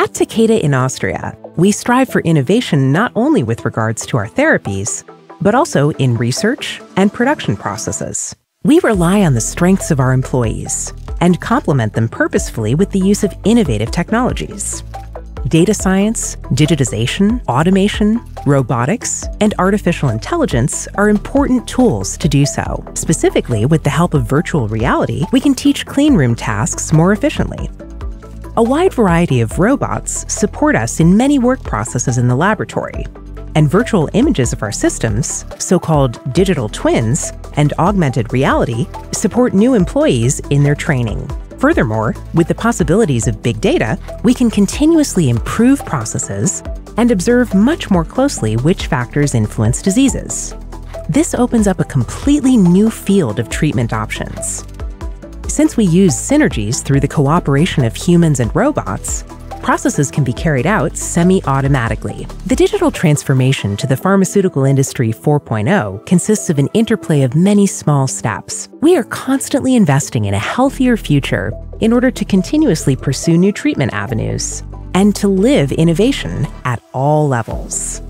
At Takeda in Austria, we strive for innovation not only with regards to our therapies, but also in research and production processes. We rely on the strengths of our employees and complement them purposefully with the use of innovative technologies. Data science, digitization, automation, robotics, and artificial intelligence are important tools to do so. Specifically, with the help of virtual reality, we can teach cleanroom tasks more efficiently. A wide variety of robots support us in many work processes in the laboratory, and virtual images of our systems, so called digital twins, and augmented reality support new employees in their training. Furthermore, with the possibilities of big data, we can continuously improve processes and observe much more closely which factors influence diseases. This opens up a completely new field of treatment options. Since we use synergies through the cooperation of humans and robots, processes can be carried out semi-automatically. The digital transformation to the pharmaceutical industry 4.0 consists of an interplay of many small steps. We are constantly investing in a healthier future in order to continuously pursue new treatment avenues and to live innovation at all levels.